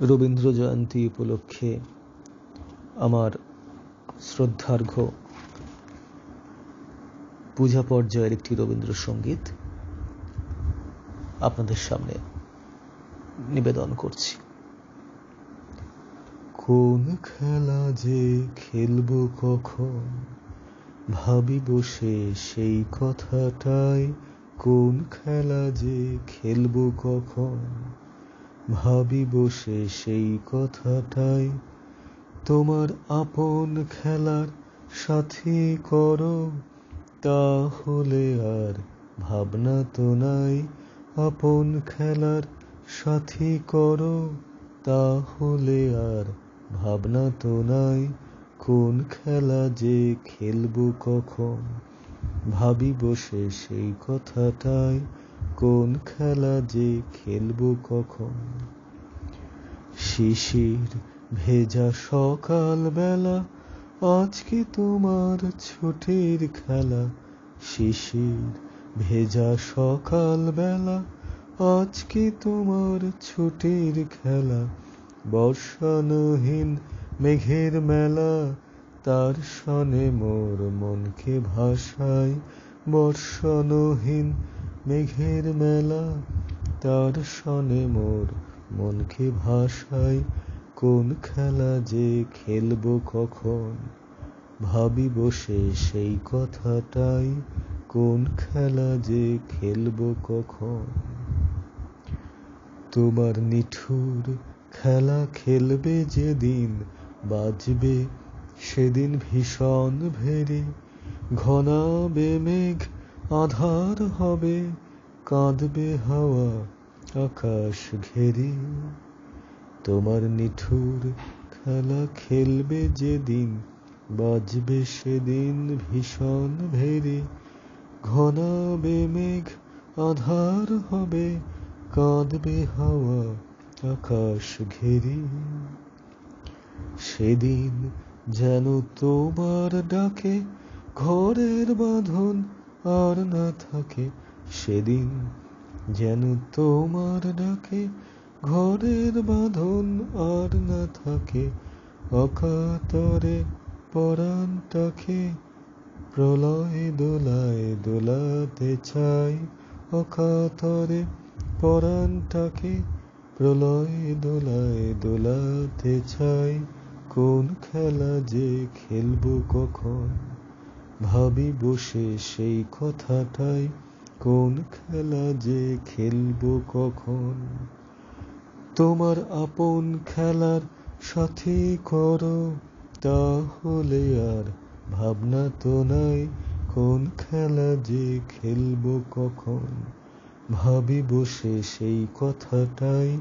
রবীন্দ্র জয়ন্তী উপলক্ষে আমার শ্রদ্ধার্ঘ পূজা পর্যায়ের একটি রবীন্দ্রসঙ্গীত আপনাদের সামনে নিবেদন করছি। কোন খেলা যে খেলব কখন ভাবি বসে সেই কথাটাই, কোন খেলা যে খেলব কখন ভাবি বসে সেই কথাটাই। তোমার আপন খেলার সাথী করো, তাহলে আর ভাবনা তো নাই। আপন খেলার সাথী করো, তাহলে আর ভাবনা তো নাই। কোন খেলা যে খেলব কখন ভাবি বসে সেই কথাটাই। কোন খেলা যে খেলব কখন? শিশির ভেজা সকাল বেলা আজকে তোমার ছুটির খেলা। শিশির ভেজা সকাল বেলা আজকে তোমার ছুটির খেলা। বর্ষানহীন মেঘের মেলা, তার সনে মোর মনকে ভাসায়। বর্ষণহীন মেঘের মেলা, তার সনে মোর মনকে ভাসায়, কোন খেলা যে খেলব কখন? ভাবি বসে সেই কথাটাই, কোন খেলা যে খেলব কখন? তোমার নিঠুর খেলা খেলবে যেদিন বাজবে, সেদিন ভীষণ ভেরি ঘনাবে মেঘ আধার হবে, কাঁদবে হাওয়া, আকাশ ঘেরি। তোমার নিঠুর খেলা খেলবে যেদিন, বাজবে সেদিন ভীষণ ভেরি। ঘনাবে মেঘ, আধার হবে, কাঁদবে হাওয়া, আকাশ ঘেরি। সেদিন যেন তোমার ডাকে ঘরের বাঁধন আর না থাকে সেদিন যেন তোমার ডাকে ঘরের বাঁধন আর না থাকে অকাতরে পরাণটাকে প্রলয় দোলায় দোলাতে চাই। অকাতরে পরাণটাকে প্রলয় দোলায় দোলাতে চাই। কোন খেলা যে খেলব কখন? ভাবি বসে সেই কথাটাই, কোন খেলা যে খেলব কখন? তোমার আপন খেলার সাথে করো, তাহলে আর ভাবনা তো নাই, কোন খেলা যে খেলব কখন? ভাবি বসে সেই কথাটাই,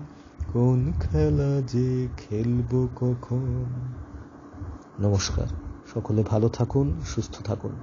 কোন খেলা যে খেলব কখন? নমস্কার। সকলে ভালো থাকুন সুস্থ থাকুন।